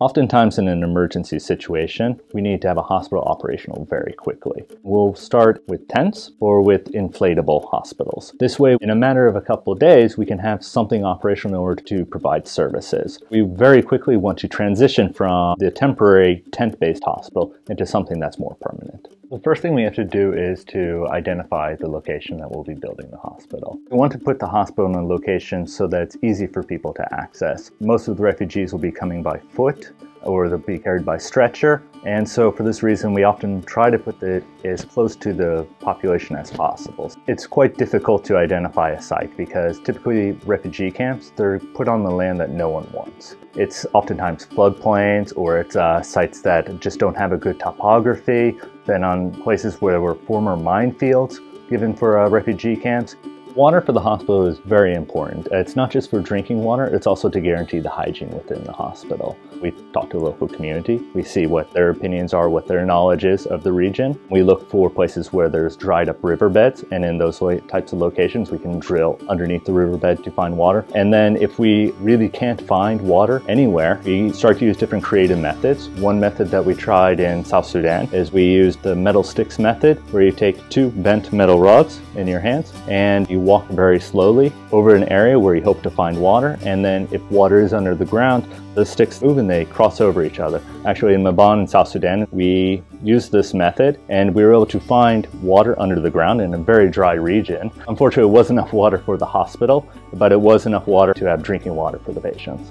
Oftentimes in an emergency situation, we need to have a hospital operational very quickly. We'll start with tents or with inflatable hospitals. This way, in a matter of a couple of days, we can have something operational in order to provide services. We very quickly want to transition from the temporary tent-based hospital into something that's more permanent. The first thing we have to do is to identify the location that we'll be building the hospital. We want to put the hospital in a location so that it's easy for people to access. Most of the refugees will be coming by foot or they'll be carried by stretcher. And so for this reason, we often try to put it as close to the population as possible. It's quite difficult to identify a site because typically refugee camps, they're put on the land that no one wants. It's oftentimes floodplains or it's uh, sites that just don't have a good topography, then on places where there were former minefields given for uh, refugee camps. Water for the hospital is very important. It's not just for drinking water, it's also to guarantee the hygiene within the hospital. We talk to the local community, we see what their opinions are, what their knowledge is of the region. We look for places where there's dried up riverbeds, and in those types of locations, we can drill underneath the riverbed to find water. And then if we really can't find water anywhere, we start to use different creative methods. One method that we tried in South Sudan is we used the metal sticks method, where you take two bent metal rods in your hands and you walk very slowly over an area where you hope to find water. And then if water is under the ground, the sticks move and they cross over each other. Actually, in Maban in South Sudan, we used this method and we were able to find water under the ground in a very dry region. Unfortunately, it wasn't enough water for the hospital, but it was enough water to have drinking water for the patients.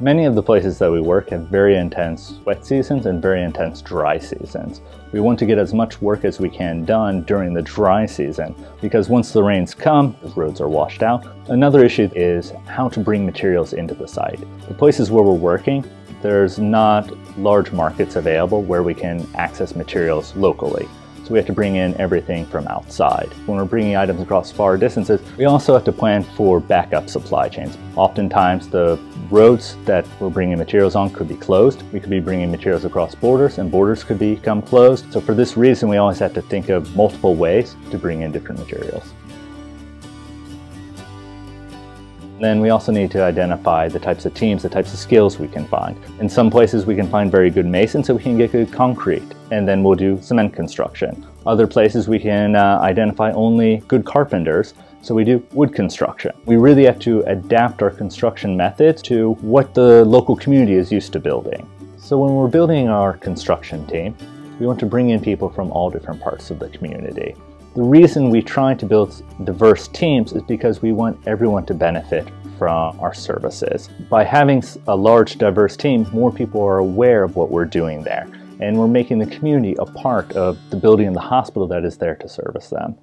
Many of the places that we work have very intense wet seasons and very intense dry seasons. We want to get as much work as we can done during the dry season because once the rains come, the roads are washed out. Another issue is how to bring materials into the site. The places where we're working, there's not large markets available where we can access materials locally. So we have to bring in everything from outside. When we're bringing items across far distances, we also have to plan for backup supply chains. Oftentimes the roads that we're bringing materials on could be closed. We could be bringing materials across borders and borders could become closed. So for this reason, we always have to think of multiple ways to bring in different materials. Then we also need to identify the types of teams, the types of skills we can find. In some places we can find very good masons so we can get good concrete and then we'll do cement construction. Other places we can uh, identify only good carpenters so we do wood construction. We really have to adapt our construction methods to what the local community is used to building. So when we're building our construction team, we want to bring in people from all different parts of the community. The reason we try to build diverse teams is because we want everyone to benefit from our services. By having a large diverse team, more people are aware of what we're doing there and we're making the community a part of the building and the hospital that is there to service them.